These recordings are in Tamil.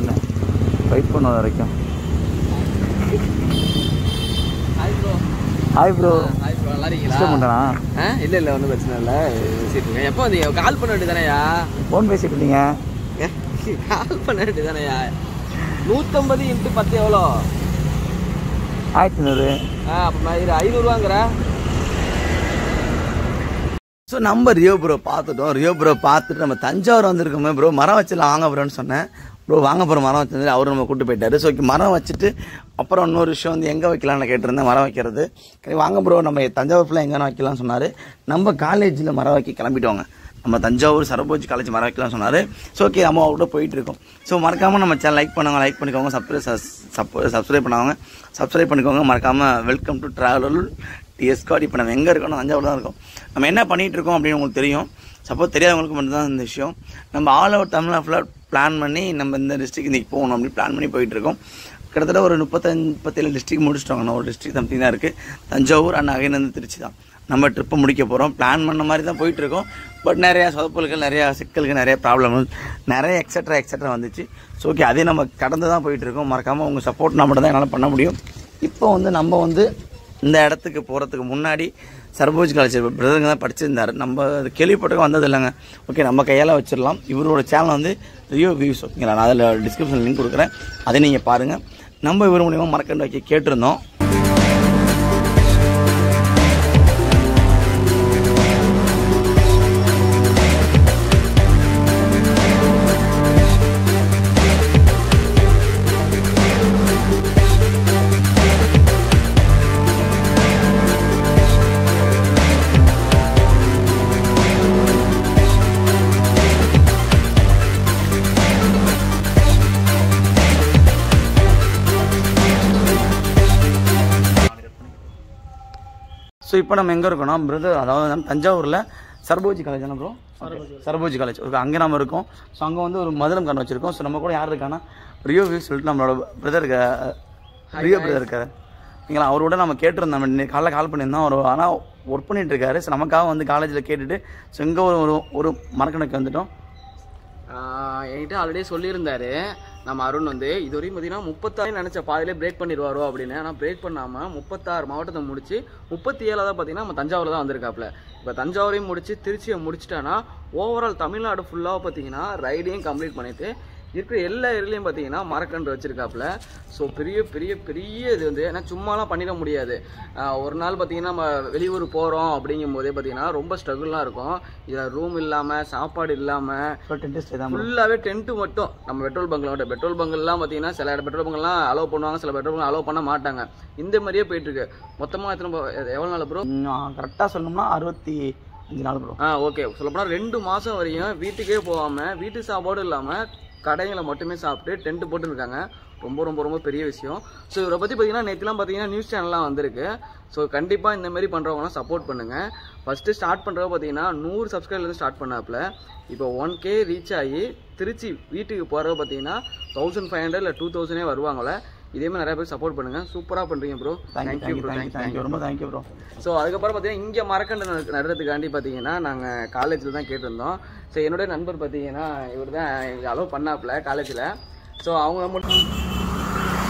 என்ன வெயிட் பண்ண வரைக்கும். Hi bro hi bro hi bro நல்லா இருக்கீங்களா? டிஸ்டர்ப் பண்ணுறேனா ஆ இல்லை இல்லை ஒன்றும் பிரச்சனை இல்லை. பேசிட்டு எப்போ வந்தீங்க? கால் பண்ண வேண்டியதானயா ஃபோன் பேசிட்டு இருந்தீங்க. கால் பண்ண வேண்டியதானயா நூற்றம்பது இன்ட்டு பத்து எவ்வளோ? ஆயிரத்தி ஐநூறு ஆ அப்போ ஐநூறுவாங்கிற. ஸோ நம்ம ரியோ ப்ரோ பார்த்துட்டோம். ரியோ ப்ரோ பார்த்துட்டு நம்ம தஞ்சாவூர் வந்திருக்கோமே ப்ரோ மரம் வச்சிடலாம் வாங்க ப்ரோன்னு சொன்னேன். ப்ரோ வாங்க ப்ரோ மரம் வச்சிருந்து அவரு நம்ம கூட்டு போயிட்டாரு. ஸோ மரம் வச்சுட்டு அப்புறம் இன்னொரு விஷயம் வந்து எங்கே வைக்கலாம்னு கேட்டிருந்தேன் மரம் வைக்கிறது. சரி வாங்க ப்ரோ நம்ம தஞ்சாவூர் ஃபுல்லாக எங்கே வைக்கலாம்னு சொன்னார். நம்ம காலேஜில் மரம் வைக்க கிளம்பிட்டோங்க. நம்ம தஞ்சாவூர் சரபோஜி காலேஜ் மரம் வைக்கலாம்னு சொன்னார். ஸோ ஓகே நம்ம கூட போயிட்டு இருக்கோம். ஸோ மறக்காமல் நம்ம சேனல் லைக் பண்ணுவாங்க லைக் பண்ணிக்கோங்க சப்ஸ்கிரைப் சப்ஸ்கிரைப் பண்ணுவாங்க. சப்ஸ்கிரைப் பண்ணிக்கோங்க மறக்காமல் வெல்கம் டு ட்ராவலர் டிஎஸ்காட் இப்போ நம்ம எங்கே இருக்கோம் தஞ்சாவூர் தான் இருக்கோம். நம்ம என்ன பண்ணிகிட்டு இருக்கோம் அப்படின்னு உங்களுக்கு தெரியும். சப்போஸ் தெரியாதவங்களுக்கு மட்டும்தான் இந்த விஷயம். நம்ம ஆல் ஓவர் தமிழ்நாடு ஃபுல்லாக பிளான் பண்ணி நம்ம இந்த டிஸ்ட்ரிக் இன்றைக்கி போகணும் அப்படின்னு பிளான் பண்ணி போயிட்டுருக்கோம். கிட்டத்தட்ட ஒரு முப்பத்தஞ்சு முப்பத்தேழு டிஸ்ட்ரிக் முடிச்சிட்டோங்கண்ணா ஒரு டிஸ்ட்ரிக் சம்திங் தான் இருக்குது தஞ்சாவூர் அண்ட் அகைநந்து திருச்சி தான். நம்ம ட்ரிப்பை முடிக்க போகிறோம் பிளான் பண்ண மாதிரி தான் போயிட்டுருக்கோம். பட் நிறையா சொதப்பல்கள் நிறையா சிக்கல்கள் நிறைய ப்ராப்ளம் நிறைய எக்ஸட்ரா எக்ஸட்ரா வந்துச்சு. ஸோ ஓகே அதே நம்ம கடந்து தான் போயிட்டுருக்கோம். மறக்காமல் உங்கள் சப்போர்ட் மட்டும் தான் என்னால் பண்ண முடியும். இப்போ வந்து நம்ம வந்து இந்த இடத்துக்கு போகிறதுக்கு முன்னாடி சர்போஜ் காலேஜ் பிரதருங்க தான் படிச்சிருந்தார். நம்ம அது வந்தது இல்லைங்க ஓகே நம்ம கையால் வச்சிடலாம். இவரோட சேனல் வந்து ரியோ வியூஸ் ஓகேங்களா? நான் அதில் டிஸ்கிரிப்ஷன் லிங்க் கொடுக்குறேன். அதை நீங்கள் பாருங்கள் நம்ம இவர் மூலியமாக மறக்கண்டு வைக்க கேட்டிருந்தோம். ஸோ இப்போ நம்ம எங்கே இருக்கோம்னா பிரதர் அதாவது நம்ம தஞ்சாவூரில் சர்போஜி காலேஜ் தானே ப்ரோ சர்போஜி காலேஜ் ஓகே அங்கே நம்ம இருக்கோம். ஸோ அங்கே வந்து ஒரு மதுரம் கண் வச்சிருக்கோம். ஸோ நம்ம கூட யார் இருக்கான்னா ரியோ வியூ சொல்லிட்டு நம்மளோட பிரதர் இருக்க ரியோ பிரதர் இருக்காரு. நீங்களா அவரோட நம்ம கேட்டிருந்தோம். இன்னைக்கு காலைல கால் பண்ணியிருந்தோம். அவர் ஆனால் ஒர்க் பண்ணிட்டு இருக்காரு. ஸோ நமக்காக வந்து காலேஜில் கேட்டுட்டு ஸோ இங்கே ஒரு ஒரு மரக்கணக்கு வந்துட்டோம். என்கிட்ட ஆல்ரெடி சொல்லியிருந்தாரு. நம்ம அருண் வந்து இது வரையும் பார்த்தீங்கன்னா முப்பத்தாறு நினச்ச பாதியிலே பிரேக் பண்ணிடுவாரோ அப்படின்னு. ஆனால் பிரேக் பண்ணாமல் முப்பத்தாறு மாவட்டத்தை முடிச்சு முப்பத்தி ஏழாவது பார்த்தீங்கன்னா நம்ம தஞ்சாவூர் தான் வந்திருக்காப்புல. இப்போ தஞ்சாவூரையும் முடிச்சு திருச்சியை முடிச்சிட்டானா ஓவரால் தமிழ்நாடு ஃபுல்லாக பார்த்தீங்கன்னா ரைடையும் கம்ப்ளீட் பண்ணிட்டு இருக்கிற எல்லா ஏரியாலையும் பார்த்தீங்கன்னா மரக்கன்று வச்சிருக்காப்புல. ஸோ பெரிய பெரிய பெரிய இது வந்து ஏன்னா சும்மாலாம் பண்ணிட முடியாது. ஒரு நாள் பார்த்தீங்கன்னா நம்ம வெளியூர் போகிறோம் அப்படிங்கும் போதே பார்த்தீங்கன்னா ரொம்ப ஸ்ட்ரகிளாக இருக்கும். இதில் ரூம் இல்லாமல் சாப்பாடு இல்லாமல் ஃபுல்லாகவே டென்ட்டு மட்டும். நம்ம பெட்ரோல் பங்க்ல பெட்ரோல் பங்க்லாம் பார்த்தீங்கன்னா சில பெட்ரோல் பங்க்லாம் அலோவ் பண்ணுவாங்க சில பெட்ரோல் பங்க் அலோவ் பண்ண மாட்டாங்க. இந்த மாதிரியே போயிட்டு இருக்கு மொத்தமாக எத்தனை எவ்வளோ நாள் ப்ரோ கரெக்டாக சொல்லணும்னா அறுபத்தி அஞ்சு நாள் ப்ரோ ஆ ஓகே சொல்லப்போனால் ரெண்டு மாதம் வரையும் வீட்டுக்கே போகாமல் வீட்டு சாப்பாடு இல்லாமல் கடைகளை மட்டுமே சாப்பிட்டு டென்ட் போட்டுருக்காங்க. ரொம்ப ரொம்ப ரொம்ப பெரிய விஷயம். ஸோ இவரை பற்றி பார்த்தீங்கன்னா நேற்றுலாம் பார்த்தீங்கன்னா நியூஸ் சேனல்லாம் வந்திருக்கு. ஸோ கண்டிப்பாக இந்த மாதிரி பண்ணுறவங்களாம் சப்போர்ட் பண்ணுங்கள் ஃபஸ்ட்டு ஸ்டார்ட் பண்ணுறவங்க பார்த்தீங்கன்னா நூறு சப்ஸ்கிரைபர்லேருந்து ஸ்டார்ட் பண்ணாப்புல. இப்போ ஒன் கே ரீச் ஆகி திருச்சி வீட்டுக்கு போகிறவங்க பார்த்தீங்கன்னா தௌசண்ட் ஃபைவ் ஹண்ட்ரட் இல்லை டூ தௌசண்டே வருவாங்களே இதே மாதிரி நிறைய பேர் சப்போர்ட் பண்ணுங்கள் சூப்பராக பண்ணுறீங்க bro thank you bro thank you thank you ரொம்ப தேங்க்யூ ப்ரோ ஸோ அதுக்கப்புறம் பார்த்தீங்கன்னா இங்கே மரக்கண்டு நடு- நடுறதுக்காண்டி பார்த்தீங்கன்னா நாங்கள் காலேஜில் தான் கேட்டிருந்தோம். ஸோ என்னுடைய நண்பர் பார்த்தீங்கன்னா இவர் தான் அலோவ் பண்ணாப்புல காலேஜில் ஸோ அவங்க மட்டும்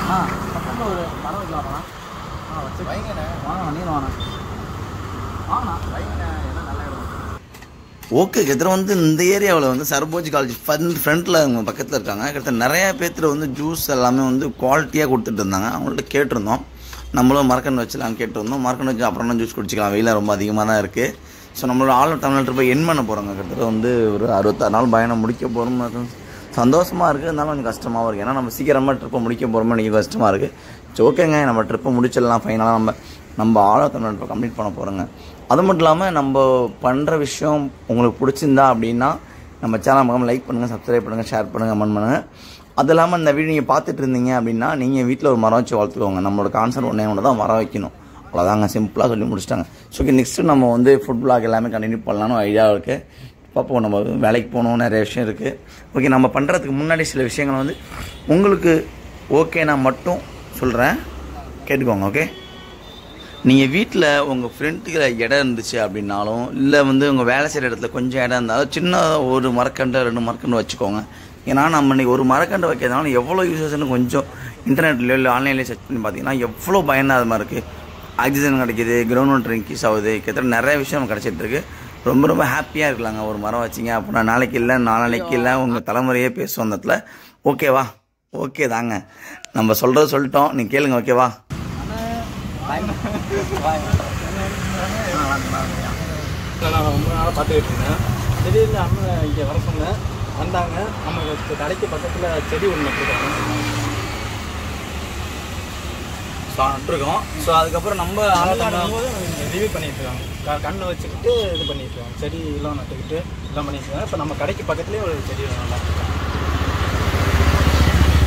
ஆ பக்கத்தில் ஒரு மரம் வைக்கலாம் ஆ வச்சு வைங்கண்ணே வாங்க நீர் வாங்க. வாங்கண்ணா இடம் ஓகே கிட்டத்தட்ட வந்து இந்த ஏரியாவில் வந்து சர்போஜி காலேஜ் ஃப்ரண்ட் ஃப்ரண்ட்டில் அவங்க பக்கத்தில் இருக்காங்க. கிட்டத்தட்ட நிறையா பேர்த்தில் வந்து ஜூஸ் எல்லாமே வந்து குவாலிட்டியாக கொடுத்துட்டு இருந்தாங்க. அவங்கள்ட்ட கேட்டிருந்தோம். நம்மளும் மரக்கன் வச்சுலாம் கேட்டிருந்தோம். மரக்கன் வச்சு அப்புறம் ஜூஸ் குடிச்சிக்கலாம். வெயிலாக ரொம்ப அதிகமாக தான் இருக்குது ஸோ நம்மளோட ஆல் தமிழ்நாட்டில் போய் என் பண்ண போகிறோங்க கிட்டத்தட்ட வந்து ஒரு அறுபத்தாறு நாள் பயணம் முடிக்க போகிறோம் சந்தோஷமாக இருக்குது இருந்தாலும் கொஞ்சம் கஷ்டமாகவும் இருக்குது ஏன்னா நம்ம சீக்கிரமாக ட்ரிப்பை முடிக்க போகிறோமோ எனக்கு கஷ்டமாக இருக்குது ஸோ ஓகேங்க நம்ம ட்ரிப்பை முடிச்சிடலாம். ஃபைனலாக நம்ம நம்ம ஆழ கம்ப்ளீட் பண்ண போகிறோங்க அது மட்டும் இல்லாமல் நம்ம பண்ணுற விஷயம் உங்களுக்கு பிடிச்சிருந்தா அப்படின்னா நம்ம சேனல் மகம் லைக் பண்ணுங்கள் சப்ஸ்கிரைப் பண்ணுங்கள் ஷேர் பண்ணுங்கள் கமெண்ட் பண்ணுங்கள் அது இல்லாமல் இந்த வீடியோ நீங்கள் பார்த்துட்டு இருந்தீங்க அப்படின்னா நீங்கள் வீட்டில் ஒரு மரம் வச்சு வளர்த்துக்கோங்க. நம்மளோட கான்சர்ட் ஒன்றே ஒன்று தான் மரம் வைக்கணும் அவ்வளோதாங்க சிம்பிளாக சொல்லி முடிச்சிட்டாங்க. ஸோ ஓகே நெக்ஸ்ட்டு நம்ம வந்து ஃபுட் பிளாக் எல்லாமே கண்டினியூ பண்ணலான்னு ஐடியா இருக்குது பார்ப்போம் நம்ம வேலைக்கு போகணும் நிறைய விஷயம் இருக்குது ஓகே நம்ம பண்ணுறதுக்கு முன்னாடி சில விஷயங்கள் வந்து உங்களுக்கு ஓகேனா மட்டும் சொல்கிறேன் கேட்டுக்கோங்க ஓகே நீங்கள் வீட்டில் உங்கள் ஃப்ரெண்ட்டுக்கு இடம் இருந்துச்சு அப்படின்னாலும் இல்லை வந்து உங்கள் வேலை செய்கிற இடத்துல கொஞ்சம் இடம் இருந்தாலும் சின்ன ஒரு மரக்கண்டை ரெண்டு மரக்கண்டு வச்சுக்கோங்க. ஏன்னா நம்ம இன்னைக்கு ஒரு மரக்கண்டு வைக்கிறதுனால எவ்வளோ யூசர்ஸ்னு கொஞ்சம் இன்டர்நெட்லையோ இல்லை ஆன்லைன்லேயே செக் பண்ணி பார்த்தீங்கன்னா எவ்வளோ பயனாதமாக இருக்குது ஆக்சிஜன் கிடைக்குது கிரவுண்ட் இன்க்ரீஸ் ஆகுது கிட்டத்தட்ட நிறைய விஷயம் நமக்கு கிடைச்சிட்டு இருக்கு. ரொம்ப ரொம்ப ஹாப்பியாக இருக்கலாங்க. ஒரு மரம் வச்சிங்க அப்படின்னா நாளைக்கு இல்லை நாளைக்கு இல்லை உங்கள் தலைமுறையே பேசும் அந்த இடத்துல ஓகேவா ஓகே தாங்க. நம்ம சொல்கிறத சொல்லிட்டோம். நீங்கள் கேளுங்க ஓகேவா நான் ரொம்ப நாளாக பார்த்துக்கிட்டு இருந்தேன் திடீர்னு அம்மா இங்கே வர சொன்னேன் வந்தாங்க நம்ம கடைக்கு பக்கத்தில் செடி ஒன்று நட்டுருக்காங்க நட்டுருக்கோம் ஸோ அதுக்கப்புறம் நம்ம போது ரிவ்யூ பண்ணிட்டு இருக்காங்க. க- கண்ணை வச்சுக்கிட்டு இது பண்ணிட்டுருக்காங்க செடி எல்லாம் நட்டுக்கிட்டு எல்லாம் பண்ணிட்டுருக்காங்க இப்போ நம்ம கடைக்கு பக்கத்துலேயே ஒரு செடி நல்லா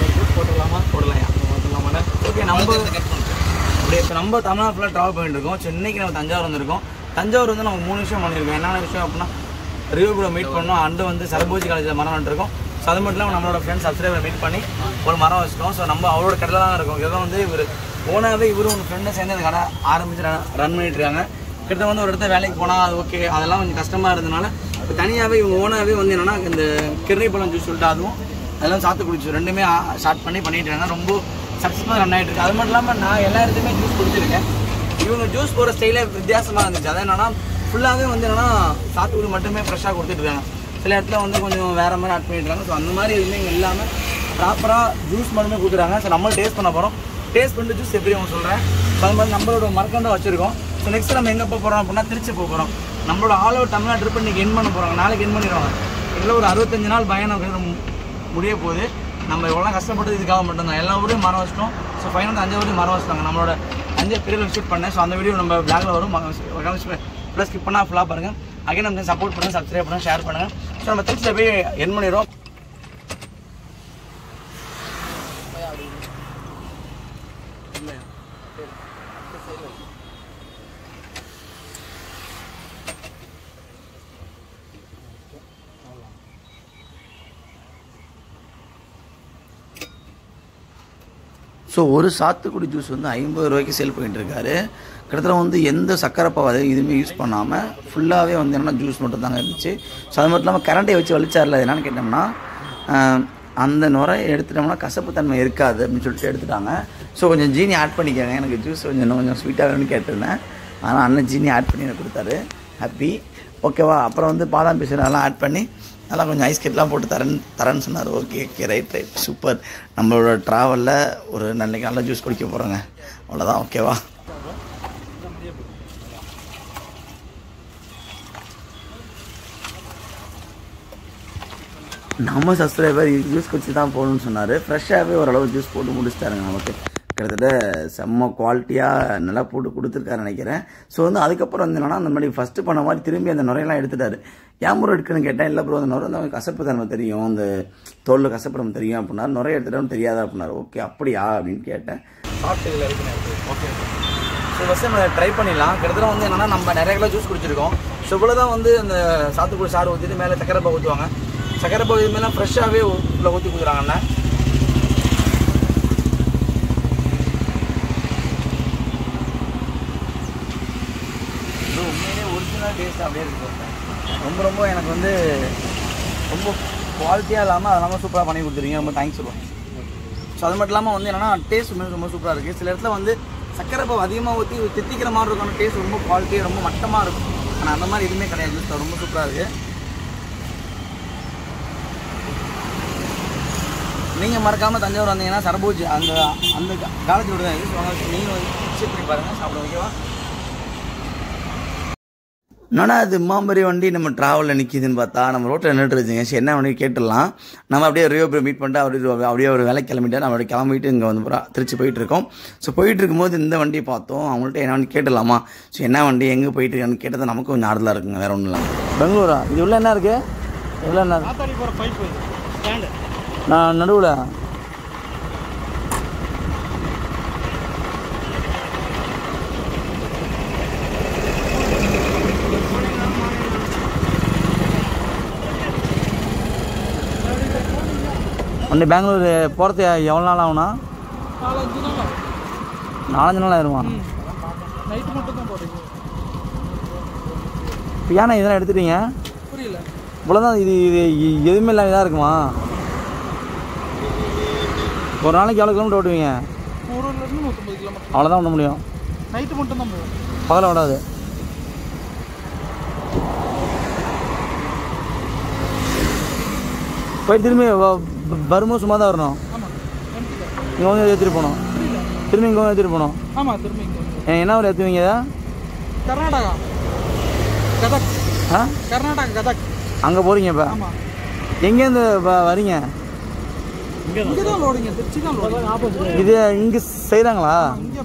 ஜூஸ் போட்டுக்கலாமா? போடலாம்? போட்டுக்கலாமாண்ணே? ஓகே நம்ம அப்படியே இப்போ நம்ம தமிழ்நாடு ஃபுல்லாக ட்ராவல் பண்ணிட்டு இருக்கோம். சென்னைக்கு நம்ம தஞ்சாவூர் வந்திருக்கோம். தஞ்சாவூர் வந்து நம்ம மூணு விஷயம் பண்ணியிருக்கோம். என்னென்ன விஷயம் அப்படின்னா ரிவ்யூ கூட மீட் பண்ணோம். அண்டு வந்து சரபோஜி காலேஜில் மரம் நட்டுருக்கோம். ஸோ அது மட்டும் இல்லாமல் நம்மளோட ஃப்ரெண்ட்ஸ் சப்ஸ்கிரைபர் மீட் பண்ணி ஒரு மரம் வச்சுட்டோம் ஸோ நம்ம அவரோட கடையில் தான் இருக்கோம். இதெல்லாம் வந்து இவர். ஓனாகவே இவரும் ஒரு ஃப்ரெண்டை சேர்ந்து அந்த கடை ஆரம்பிச்சு ரன் பண்ணிட்டு இருக்காங்க. கிட்ட வந்து ஒரு இடத்த வேலைக்கு போனால் அது ஓகே அதெல்லாம் கொஞ்சம் கஷ்டமாக இருந்ததுனால இப்போ தனியாகவே இவங்க ஓனாகவே வந்து என்னென்னா இந்த கிருணை பழம் ஜூஸ் சொல்லிட்டு அதுவும் அதெல்லாம் சாத்து குடிச்சு ரெண்டுமே ஸ்டார்ட் பண்ணி பண்ணிட்டு இருக்காங்க. ரொம்ப சக்ஸஸ்ஃபுல்லாக ரன் ஆகிட்டு இருக்கு. அது மட்டும் இல்லாமல் நான் எல்லா இடத்துலையுமே ஜூஸ் குடிச்சிருக்கேன். இவங்க ஜூஸ் போகிற ஸ்டைலே வித்தியாசமாக இருந்துச்சு. அதான் என்னன்னா ஃபுல்லாகவே வந்து என்னன்னா சாத்துக்குடி மட்டுமே ஃப்ரெஷ்ஷாக கொடுத்துட்டு இருக்காங்க. சில இடத்துல வந்து கொஞ்சம் வேறு மாதிரி ஆட் பண்ணிட்டு இருக்காங்க. ஸோ அந்த மாதிரி எதுவுமே இங்கே இல்லாமல் ப்ராப்பராக ஜூஸ் மட்டுமே கொடுக்குறாங்க ஸோ நம்மளும் டேஸ்ட் பண்ண போகிறோம் டேஸ்ட் பண்ணிட்டு ஜூஸ் எப்படி அவங்க சொல்கிறேன் ஸோ அது மாதிரி நம்மளோட மரக்கண்டை வச்சுருக்கோம். ஸோ நெக்ஸ்ட் நம்ம எங்கே போக போகிறோம் அப்படின்னா திருச்சி போக போகிறோம் நம்மளோட ஆல் ஓவர் தமிழ்நாடு ட்ரிப் இன்னைக்கு என் பண்ண போகிறாங்க நாளைக்கு என் பண்ணிடுவாங்க. இதில் ஒரு அறுபத்தஞ்சு நாள் பயணம் முடிய போகுது. நம்ம எவ்வளோ கஷ்டப்பட்டு இதுக்காக மட்டும்தான் எல்லா ஊரையும் மரம் வச்சிட்டோம். ஸோ ஃபைனல் அஞ்சு ஊரையும் மரம் வச்சிட்டாங்க. நம்மளோட அஞ்சு பெரிய விசிட் பண்ணேன். ஸோ அந்த வீடியோ நம்ம பிளாக்ல வரும். ப்ளஸ் ஸ்கிப் பண்ணால் ஃபுல்லாக பாருங்கள் அகைன் நம்ம சப்போர்ட் பண்ணுங்கள் சப்ஸ்கிரைப் பண்ணுங்கள் ஷேர் பண்ணுங்கள் ஸோ நம்ம திருச்சியில் போய் என் பண்ணிடுறோம். ஸோ ஒரு சாத்துக்குடி ஜூஸ் வந்து ஐம்பது ரூபாய்க்கு சேல் பண்ணிட்டு இருக்காரு கிட்டத்தட்ட வந்து எந்த சக்கரை பாவை எதுவுமே யூஸ் பண்ணாமல் ஃபுல்லாகவே வந்து என்னென்னா ஜூஸ் மட்டும் தாங்க இருந்துச்சு. ஸோ அது மட்டும் இல்லாமல் கரண்ட்டை வச்சு வலிச்சார்ல என்னென்னு கேட்டோம்னா அந்த நுரை எடுத்துட்டோம்னா கசப்பு தன்மை இருக்காது அப்படின்னு சொல்லிட்டு எடுத்துட்டாங்க. ஸோ கொஞ்சம் ஜீனி ஆட் பண்ணிக்கோங்க எனக்கு ஜூஸ் கொஞ்சம் இன்னும் கொஞ்சம் ஸ்வீட்டாக வேணும்னு கேட்டிருந்தேன். ஆனால் அண்ணன் ஜீனி ஆட் பண்ணி எனக்கு கொடுத்தாரு. ஹாப்பி ஓகேவா அப்புறம் வந்து பாதாம் பீசன் அதெல்லாம் ஆட் பண்ணி அதெல்லாம் கொஞ்சம் ஐஸ் கட்லாம் போட்டு தரேன் தரேன்னு சொன்னார். Okay okay right right super நம்மளோட ட்ராவலில் ஒரு நல்ல நல்ல ஜூஸ் குடிக்க போகிறோங்க அவ்வளோதான் ஓகேவா நம்ம சப்ஸ்கிரைபர் ஜூஸ் குடிச்சு தான் போகணும்னு சொன்னார். ஃப்ரெஷ்ஷாகவே ஓரளவு ஜூஸ் போட்டு முடிச்சுட்டாருங்க நமக்கு. கிட்டத்தட்ட செம்ம குவாலிட்டியாக நல்லா போட்டு கொடுத்துருக்காரு நினைக்கிறேன். ஸோ வந்து அதுக்கப்புறம் வந்து என்னன்னா அந்த மாதிரி ஃபஸ்ட்டு பண்ண மாதிரி திரும்பி அந்த நுரையெல்லாம் எடுத்துட்டாரு. ஏன் ப்ரோ எடுக்கணும்னு கேட்டேன் இல்லை ப்ரோ அந்த நுரை கசப்பு தன்மை தெரியும். அந்த தோலில் கசப்பு நம்ம தெரியும் அப்படின்னா நுரை எடுத்துட்டோம்னு தெரியாதா அப்படின்னாரு. ஓகே அப்படியா? அப்படின்னு கேட்டேன். சாப்பிட்டு ஓகே ஸோ ஃபஸ்ட் நம்ம ட்ரை பண்ணிடலாம். கிட்டத்தட்ட வந்து என்னென்னா நம்ம நிறைய கிலோ ஜூஸ் குடிச்சிருக்கோம். ஸோ இவ்வளோ தான் வந்து அந்த சாத்துக்குடி சாறு ஊற்றிட்டு மேலே சக்கரை பாவு ஊற்றுவாங்க சக்கரை பாவு இது மேலே ஃப்ரெஷ்ஷாகவே உள்ள ஊற்றி கொடுக்குறாங்கண்ணே இது தான் டேஸ்ட் அப்படியே இருக்கு. ரொம்ப ரொம்ப எனக்கு வந்து ரொம்ப குவாலிட்டியாக இல்லாமல் அது இல்லாமல் சூப்பராக பண்ணி கொடுத்துருவீங்க ரொம்ப தேங்க்ஸ் சொல்லுவேன் ஸோ அது மட்டும் இல்லாமல் வந்து என்னன்னா டேஸ்ட் உண்மையிலே ரொம்ப சூப்பராக இருக்குது சில இடத்துல வந்து சக்கரை பாவு அதிகமாக ஊற்றி தித்திக்கிற மாதிரி இருக்கும். டேஸ்ட் ரொம்ப குவாலிட்டியாக ரொம்ப மட்டமாக இருக்கும். ஆனால் அந்த மாதிரி எதுவுமே கிடையாது. ரொம்ப சூப்பராக இருக்குது நீங்கள் மறக்காமல் தஞ்சாவூர் வந்தீங்கன்னா சரபூஜ் அந்த அந்த காலத்தோட தான் இருக்குது நீங்கள் வந்து பண்ணி பாருங்கள் சாப்பிட ஓகேவா என்னடா அது மாம்பரி வண்டி நம்ம ட்ராவலில் நிற்கிதுன்னு பார்த்தா நம்ம ரோட்டில் நின்றுட்டு இருந்துச்சுங்க. சரி என்ன வண்டி கேட்டுடலாம். நம்ம அப்படியே ரியோ போய் மீட் பண்ணிட்டு அப்படியே அப்படியே ஒரு வேலை கிளம்பிட்டு நம்ம அப்படியே கிளம்பிட்டு இங்கே வந்து புறா திருச்சி போயிட்டு இருக்கோம். ஸோ போயிட்டு இருக்கும்போது இந்த வண்டியை பார்த்தோம். அவங்கள்ட்ட என்ன வண்டி கேட்டுடலாமா? ஸோ என்ன வண்டி எங்கே போயிட்டு இருக்கான்னு கேட்டது நமக்கு கொஞ்சம் ஆறுதலாக இருக்குங்க. வேற ஒன்றும் இல்லை. பெங்களூரா? இது உள்ள என்ன இருக்குது எவ்வளோ என்ன நான் நடுவில். ஒன்று பெங்களூர் போகிறது எவ்வளோ நாள் ஆகும்னா? நாலஞ்சு நாள் போகிறீங்க இப்போ ஏன்னா இதெல்லாம் எடுத்துட்டீங்க? புரியல. இவ்வளோதான் இது இது எதுவுமே இல்லாமல் இதாக இருக்குமா? ஒரு நாளைக்கு எவ்வளோ கிலோமீட்டர் ஓட்டுவீங்க? அவ்வளோதான் ஓட முடியும். நைட்டு மட்டும் தான் பகல ஓடாது. போய் திரும்பி வரும்போது சும்மா தான் வரணும் இங்கே வந்து ஏற்றிட்டு போகணும். திரும்பி இங்கே வந்து ஏற்றிட்டு போகணும். ஆமாம் திரும்ப என்ன ஊர் ஏற்றுவீங்க கர்நாடகா. கதக். ஆ? கர்நாடகா கதக். அங்கே போகிறீங்க இப்போ? எங்கேருந்து வரீங்க? இது இங்கே செய்கிறாங்களா இங்கே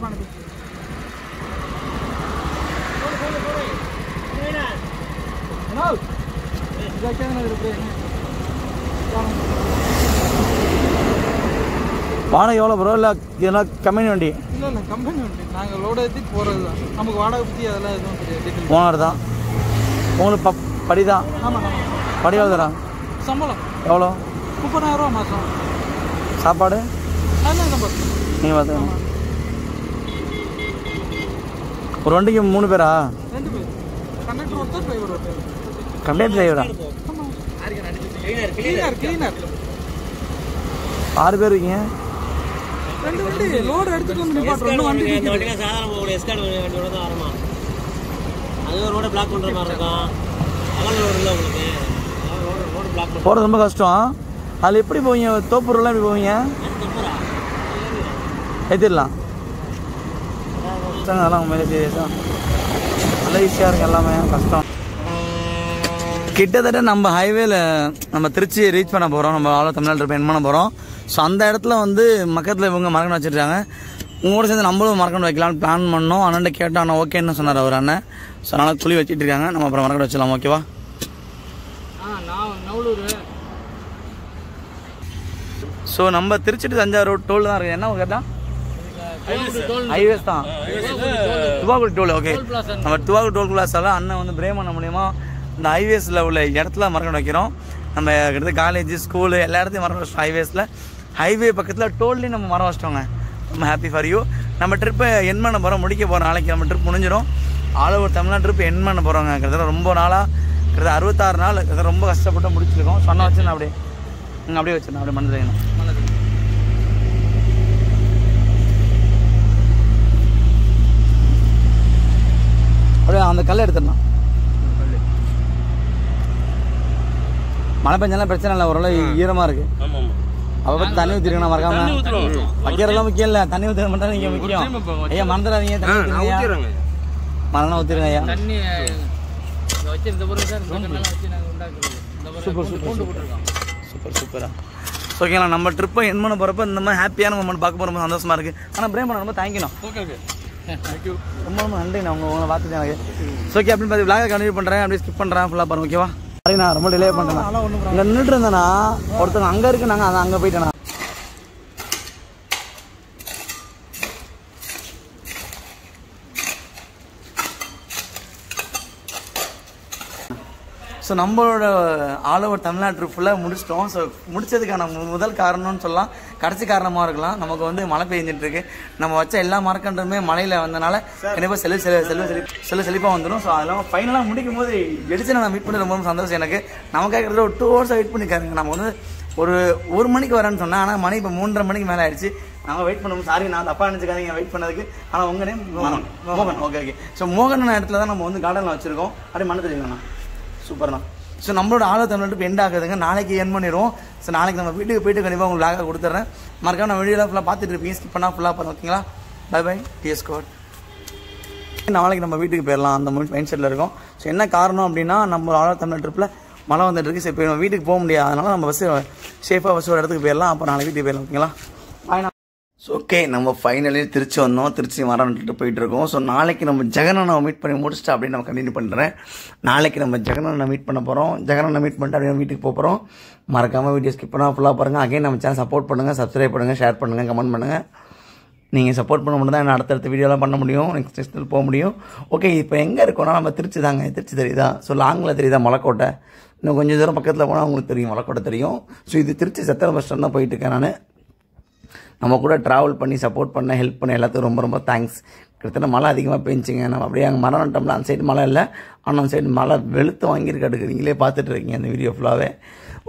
வாடகை எவ்வளோ ப்ரோ இல்லை இதென்னா கம்பெனி வண்டி? இல்லை இல்லை கம்பெனி உண்டு நாங்கள் லோடு ஏற்றி போகிறது தான் நமக்கு வாடகை பற்றி அதெல்லாம் எதுவும் தெரியாது ஓனர் தான்? உங்களுக்கு ப படி தான் ஆமாம் படி எவ்வளோ தரான் சம்பளம். எவ்வளோ? முப்பதாயிரரூவா மாதம் சாப்பாடு? நீங்கள் பார்த்துக்கணும் ஒரு வண்டிக்கு மூணு பேரா? ரெண்டு பேர். கண்டக்டர் ஒருத்தர் டிரைவர் கண்டக்டர் டிரைவரா கிளீனர் கிளீனர் ஆறு பேர் இருக்கீங்க? ரெண்டு வண்டி லோடு எடுத்துட்டு வந்து நிப்பாட்டுறோம் வண்டி. வண்டிலாம் சாதாரண போகக்கூடிய எஸ்கார்ட் வண்டியோட தான் வரமா அது ஒரு ரோட பிளாக் பண்ணுற மாதிரி இருக்கும். அகல் ரோடு இல்லை உங்களுக்கு. ரோடு ரோடு பிளாக் போகிறது ரொம்ப கஷ்டம். அதில் எப்படி போவீங்க? தோப்பூர்லாம் எப்படி போவீங்க? ஏற்றிடலாம் அதெல்லாம் உண்மையிலே சீரியஸ் தான் நல்ல ஈஸியாக இருக்கு எல்லாமே. கஷ்டம். கிட்டத்தட்ட நம்ம ஹைவேல நம்ம திருச்சி ரீச் பண்ண போகிறோம் நம்ம ஆளோ தமிழ்நாடு ட்ரிப் என் பண்ண போகிறோம் ஸோ அந்த இடத்துல வந்து மக்கத்தில் இவங்க மரக்கணம் வச்சுருக்காங்க. உங்களோட சேர்ந்து நம்மளும் மரக்கணம் வைக்கலாம்னு பிளான் பண்ணோம். அண்ணன் கேட்டோம் அண்ணன் ஓகேன்னு சொன்னார் அவர் அண்ணன். ஸோ அதனால் குழி வச்சுட்டு இருக்காங்க. நம்ம அப்புறம் மரக்கணம் வச்சிடலாம். ஓகேவா ஸோ நம்ம திருச்சி to தஞ்சாவூர் டோல் தான் இருக்குது என்ன கேட்டா ஹைவேஸ் தான். துவாக்குடி டோல் ஓகே நம்ம துவாக்குடி டோல் கிளாஸால் அண்ணன் வந்து பிரேமண்ண மூலியமா இந்த ஹைவேஸில் உள்ள இடத்துல மரக்கணம் வைக்கிறோம். நம்ம கிட்டத்தட்ட காலேஜ் ஸ்கூலு எல்லா இடத்தையும் மரம் வச்சிட்டோம் ஹைவேஸில் ஹைவே பக்கத்தில் டோல்லையும் நம்ம மரம் வச்சிட்டோங்க. ரொம்ப ஹாப்பி ஃபார் யூ நம்ம ட்ரிப்பை என் பண்ண போகிறோம் முடிக்க போகிறோம் நாளைக்கு நம்ம ட்ரிப் முடிஞ்சிடும் all over Tamil Nadu trip end பண்ண போகிறோங்க கிட்டத்தட்ட ரொம்ப நாளாக கிட்டத்தட்ட அறுபத்தாறு நாள் கிட்டத்தட்ட ரொம்ப கஷ்டப்பட்டு முடிச்சிருக்கோம். சொன்ன வச்சு நான் அப்படியே அப்படியே வச்சிருந்தேன் அப்படியே மனதில் அப்படியே அந்த கல்லை எடுத்துடணும் மழை பெஞ்சாலும் பிரச்சனை இல்லை ஓரளவு ஈரமாக இருக்கு. ஆமாம் அப்போ தண்ணி ஊற்றிருக்கணும் மறக்காம. வைக்கிறதெல்லாம் முக்கியம் இல்லை தண்ணி ஊற்றுறது மட்டும் நீங்கள் முக்கியம். ஐயா மறந்துடாதீங்க தண்ணி ஊற்றிருங்க மரணம் ஊற்றிருங்க ஐயா. Super super super. சூப்பரா ஓகேங்களா நம்ம ட்ரிப்பை என் பண்ண போகிறப்ப இந்த மாதிரி ஹாப்பியான மூமெண்ட் பார்க்க போகிற ரொம்ப சந்தோஷமா இருக்கு. ஆனால் பிரேம் பண்ண ரொம்ப தேங்க்யூண்ணா ஓகே ரொம்ப ரொம்ப நன்றி நான் உங்க உங்களை பார்த்துட்டு எனக்கு. ஓகே அப்படின்னு பார்த்து விளாக கண்டினியூ பண்ணுறேன் அப்படியே ஸ்கிப் பண்ணுறேன் ஃபுல்லாக பாருங்க ஓகேவா நான் ரொம்ப டிலே பண்ணுறேன் இங்கே நின்றுட்டு இருந்தேண்ணா ஒருத்தவங்க அங்கே இருக்கு நாங்கள் அதான் அங்கே போயிட்டேண்ணா ஸோ நம்மளோட ஆல் ஓவர் தமிழ்நாடு ட்ரிப் ஃபுல்லாக முடிச்சிட்டோம். ஸோ முடிச்சதுக்கான முதல் காரணம்னு சொல்லலாம். கடைசி காரணமாக இருக்கலாம். நமக்கு வந்து மழை பெஞ்சிட்டு இருக்கு நம்ம வச்ச எல்லா மரக்கன்றுமே மழையில் வந்தனால கண்டிப்பாக செல்வ செல்வ செல்வ செழி செல்வ செழிப்பாக வந்துடும் ஸோ அதெல்லாம் ஃபைனலாக முடிக்கும் போது எடிச்சு நான் மீட் பண்ணி ரொம்ப சந்தோஷம் எனக்கு. நமக்காக கிட்டத்தட்ட ஒரு டூ ஹவர்ஸ் வெயிட் பண்ணிக்காருங்க நம்ம வந்து ஒரு ஒரு மணிக்கு வரேன்னு சொன்னேன் ஆனால் மணி இப்போ மூன்றரை மணிக்கு மேலே ஆயிடுச்சு. நாங்கள் வெயிட் பண்ணுவோம் சாரி நான் தப்பா நினச்சிக்காதீங்க. வெயிட் பண்ணதுக்கு. ஆனால் உங்கள் நேம் மோகன். மோகன். ஓகே ஓகே ஸோ மோகன் இடத்துல தான் நம்ம வந்து கார்டனில் வச்சிருக்கோம். அப்படியே மண்ணு தெரியுங்கண்ணா சூப்பர்ண்ணா ஸோ நம்மளோட ஆளோ இப்போ எண்ட் ஆகுதுங்க. நாளைக்கு என் பண்ணிடுவோம். ஸோ நாளைக்கு நம்ம வீட்டுக்கு போயிட்டு கண்டிப்பாக உங்களுக்கு லாக கொடுத்துட்றேன் மறக்காம நம்ம வீடியோலாம் ஃபுல்லாக பார்த்துட்டு இருப்பீங்க. ஸ்கிப் பண்ணால் ஃபுல்லாக பாருங்க ஓகேங்களா? பை பை டிஎஸ் கோட் நாளைக்கு நம்ம வீட்டுக்கு போயிடலாம். அந்த மைண்ட் செட்டில் இருக்கோம். ஸோ என்ன காரணம் அப்படின்னா நம்ம ஆளோ தமிழ் ட்ரிப்பில் மழை வந்துட்டு இருக்கு. சரி இப்போ நம்ம வீட்டுக்கு போக முடியாது. அதனால நம்ம பஸ் சேஃபாக பஸ் ஒரு இடத்துக்கு போயிடலாம். அப்போ நாளைக்கு வீட்டுக்கு போயிடலாம். ஓகேங்களா? ஸோ ஓகே நம்ம ஃபைனலி திருச்சி வந்தோம். திருச்சி மரம்ட்டு போயிட்டு இருக்கோம் ஸோ நாளைக்கு நம்ம ஜெகனனை மீட் பண்ணி முடிச்சுட்டு அப்படின்னு நம்ம கண்டினியூ பண்ணுறேன் நாளைக்கு நம்ம ஜெகனனை மீட் பண்ண போகிறோம் ஜெகனனை மீட் பண்ணிட்டு அப்படியே வீட்டுக்கு போக போகிறோம் மறக்காமல் வீடியோ ஸ்கிப் பண்ணால் ஃபுல்லாக பாருங்கள் அகைன் நம்ம சேனல் சப்போர்ட் பண்ணுங்கள் சப்ஸ்கிரைப் பண்ணுங்கள் ஷேர் பண்ணுங்கள் கமெண்ட் பண்ணுங்கள் நீங்கள் சப்போர்ட் பண்ண மட்டும் தான் என்ன அடுத்தடுத்த வீடியோலாம் பண்ண முடியும். நெக்ஸ்ட் நெக்ஸ்ட் போக முடியும். ஓகே இப்போ எங்கே இருக்கோம்னா நம்ம திருச்சி தாங்க. திருச்சி தெரியுதா? ஸோ லாங்கில் தெரியுதா? மலைக்கோட்டை. இன்னும் கொஞ்சம் தூரம் பக்கத்தில் போனால் உங்களுக்கு தெரியும். மலைக்கோட்டை தெரியும். ஸோ இது திருச்சி சத்திரம் பஸ் ஸ்டாண்ட் தான் போயிட்டு இருக்கேன் நான். நம்ம கூட ட்ராவல் பண்ணி சப்போர்ட் பண்ண ஹெல்ப் பண்ண எல்லாத்துக்கும் ரொம்ப ரொம்ப தேங்க்ஸ் கிட்டத்தட்ட மழை அதிகமாக பெஞ்சிங்க. நம்ம அப்படியே அங்கே மரம் நட்டோம்ல அந்த சைடு மழை இல்லை. ஆனால் அந்த சைடு மழை வெளுத்து வாங்கியிருக்காட்டுக்கு நீங்களே பார்த்துட்டு இருக்கீங்க அந்த வீடியோ ஃபுல்லாகவே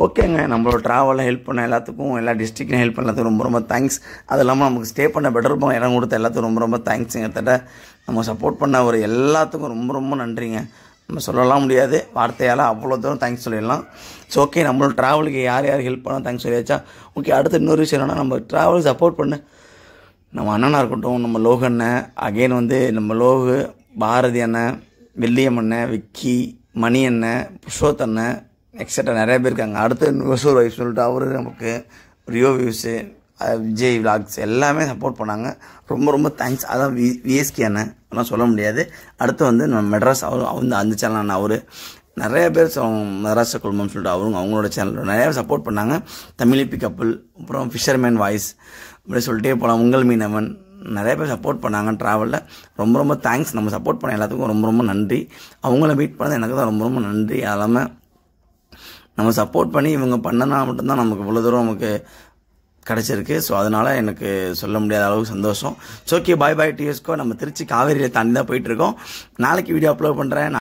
ஓகேங்க நம்மளோட ட்ராவலில் ஹெல்ப் பண்ண எல்லாத்துக்கும் எல்லா டிஸ்ட்ரிக்ட்லையும் ஹெல்ப் பண்ண எல்லாத்துக்கும் ரொம்ப ரொம்ப தேங்க்ஸ் அது இல்லாமல் நமக்கு ஸ்டே பண்ண பெட்டர் போக இடம் கொடுத்த எல்லாத்துக்கும் ரொம்ப ரொம்ப தேங்க்ஸுங்க கிட்டத்தட்ட நம்ம சப்போர்ட் பண்ண ஒரு எல்லாத்துக்கும் ரொம்ப ரொம்ப நன்றிங்க. நம்ம சொல்லலாம் முடியாது. வார்த்தையால் அவ்வளோ தூரம் தேங்க்ஸ் சொல்லிடலாம். ஸோ ஓகே நம்மளோட ட்ராவலுக்கு யார் யார் ஹெல்ப் பண்ணால் தேங்க்ஸ் சொல்லியாச்சா? ஓகே அடுத்து இன்னொரு விஷயம் என்னன்னா நம்ம ட்ராவல் சப்போர்ட் பண்ண. நம்ம அண்ணனாக இருக்கட்டும் நம்ம லோக அண்ணன் அகைன் வந்து நம்ம லோகு பாரதி அண்ணன் வெள்ளியம் அண்ணன் விக்கி மணி அண்ணன் புஷோத் அண்ணன் எக்ஸட்ரா நிறைய பேர் இருக்காங்க. அடுத்து ஒசூர் வைஃப் சொல்லிட்டு அவரு நமக்கு ரியோ வியூஸு விஜய் விலாக்ஸ் எல்லாமே சப்போர்ட் பண்ணாங்க. ரொம்ப ரொம்ப தேங்க்ஸ் அதான் வி விஎஸ்கே அண்ணன். அதெல்லாம் சொல்ல முடியாது. அடுத்து வந்து நம்ம மெட்ராஸ் அவர் வந்து அந்த சேனல் அவர். நிறைய பேர் சொ- மதராச குழுமம்னு சொல்லிட்டு அவங்க அவங்களோட சேனல் நிறைய சப்போர்ட் பண்ணாங்க. தமிழிப்பி கப்பல் அப்புறம் ஃபிஷர்மேன் வாய்ஸ் இப்படி சொல்லிட்டே போகலாம் உங்கள் மீனவன். நிறைய பேர் சப்போர்ட் பண்ணாங்க ட்ராவலில் ரொம்ப ரொம்ப தேங்க்ஸ் நம்ம சப்போர்ட் பண்ண எல்லாத்துக்கும் ரொம்ப ரொம்ப நன்றி. அவங்கள மீட் பண்ணது எனக்கு தான் ரொம்ப ரொம்ப நன்றி. அது நம்ம சப்போர்ட் பண்ணி இவங்க பண்ணனா மட்டும்தான் நமக்கு இவ்வளோ தூரம் நமக்கு கிடச்சிருக்கு. ஸோ அதனால் எனக்கு சொல்ல முடியாத அளவுக்கு சந்தோஷம். ஸோ ஓகே பாய் பாய் டிஎஸ்கோ நம்ம திருச்சி காவேரியில் தாண்டி தான் போயிட்டுருக்கோம் நாளைக்கு வீடியோ அப்லோட் பண்ணுறேன்